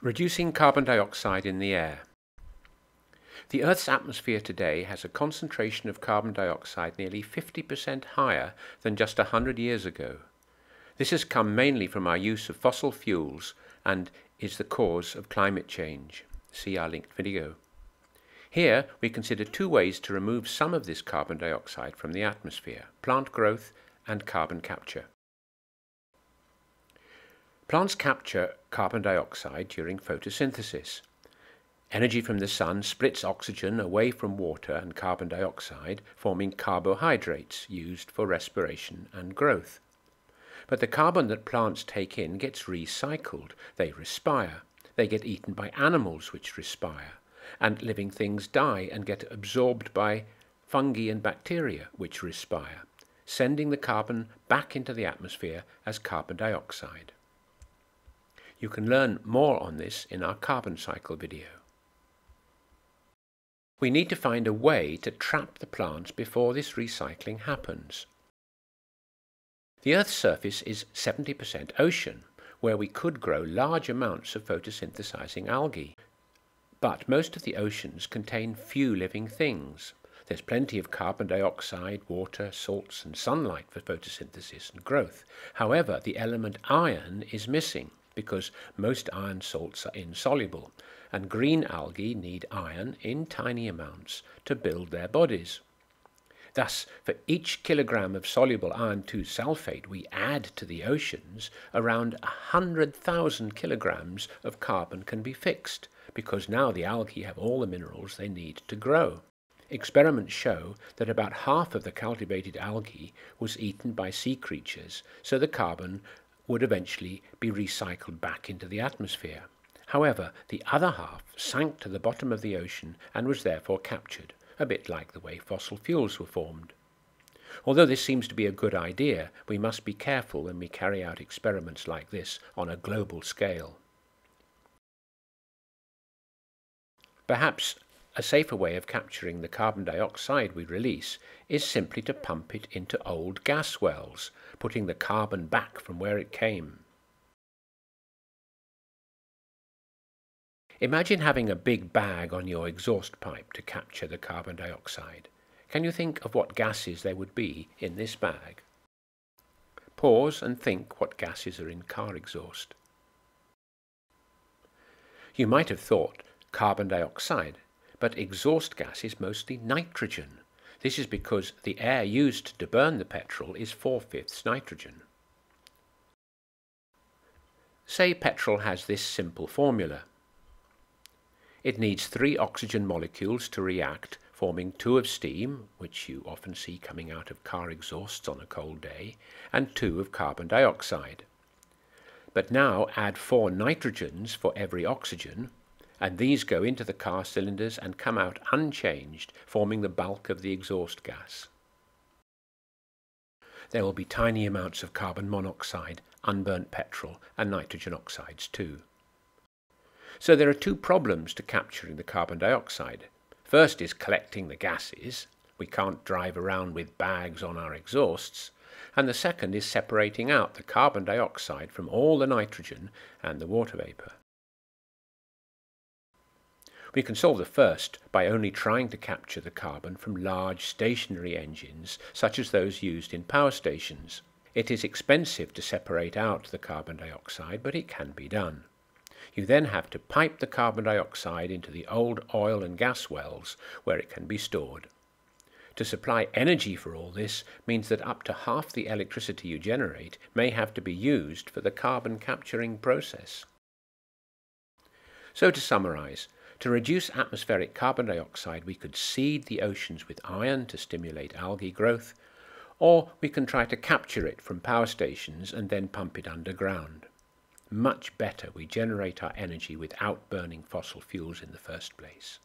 Reducing carbon dioxide in the air. The Earth's atmosphere today has a concentration of carbon dioxide nearly 50% higher than just 100 years ago. This has come mainly from our use of fossil fuels and is the cause of climate change. See our linked video. Here we consider two ways to remove some of this carbon dioxide from the atmosphere, plant growth and carbon capture. Plants capture carbon dioxide during photosynthesis. Energy from the sun splits oxygen away from water and carbon dioxide, forming carbohydrates used for respiration and growth. But the carbon that plants take in gets recycled. They respire. They get eaten by animals which respire. And living things die and get absorbed by fungi and bacteria which respire, sending the carbon back into the atmosphere as carbon dioxide. You can learn more on this in our carbon cycle video. We need to find a way to trap the plants before this recycling happens. The Earth's surface is 70% ocean, where we could grow large amounts of photosynthesizing algae. But most of the oceans contain few living things. There's plenty of carbon dioxide, water, salts, and sunlight for photosynthesis and growth. However, the element iron is missing because most iron salts are insoluble, and green algae need iron in tiny amounts to build their bodies. Thus, for each kilogram of soluble iron 2 sulfate we add to the oceans, around 100,000 kilograms of carbon can be fixed, because now the algae have all the minerals they need to grow. Experiments show that about half of the cultivated algae was eaten by sea creatures, so the carbon would eventually be recycled back into the atmosphere. However, the other half sank to the bottom of the ocean and was therefore captured, a bit like the way fossil fuels were formed. Although this seems to be a good idea, we must be careful when we carry out experiments like this on a global scale. Perhaps a safer way of capturing the carbon dioxide we release is simply to pump it into old gas wells, putting the carbon back from where it came. Imagine having a big bag on your exhaust pipe to capture the carbon dioxide. Can you think of what gases there would be in this bag? Pause and think what gases are in car exhaust. You might have thought carbon dioxide but exhaust gas is mostly nitrogen. This is because the air used to burn the petrol is four-fifths nitrogen. Say petrol has this simple formula. It needs three oxygen molecules to react, forming two of steam, which you often see coming out of car exhausts on a cold day, and two of carbon dioxide. But now add four nitrogens for every oxygen, and these go into the car cylinders and come out unchanged, forming the bulk of the exhaust gas. There will be tiny amounts of carbon monoxide, unburnt petrol, and nitrogen oxides too. So there are two problems to capturing the carbon dioxide. First is collecting the gases. We can't drive around with bags on our exhausts. And the second is separating out the carbon dioxide from all the nitrogen and the water vapour. We can solve the first by only trying to capture the carbon from large stationary engines, such as those used in power stations. It is expensive to separate out the carbon dioxide, but it can be done. You then have to pipe the carbon dioxide into the old oil and gas wells where it can be stored. To supply energy for all this means that up to half the electricity you generate may have to be used for the carbon capturing process. So to summarize, to reduce atmospheric carbon dioxide, we could seed the oceans with iron to stimulate algae growth, or we can try to capture it from power stations and then pump it underground. Much better we generate our energy without burning fossil fuels in the first place.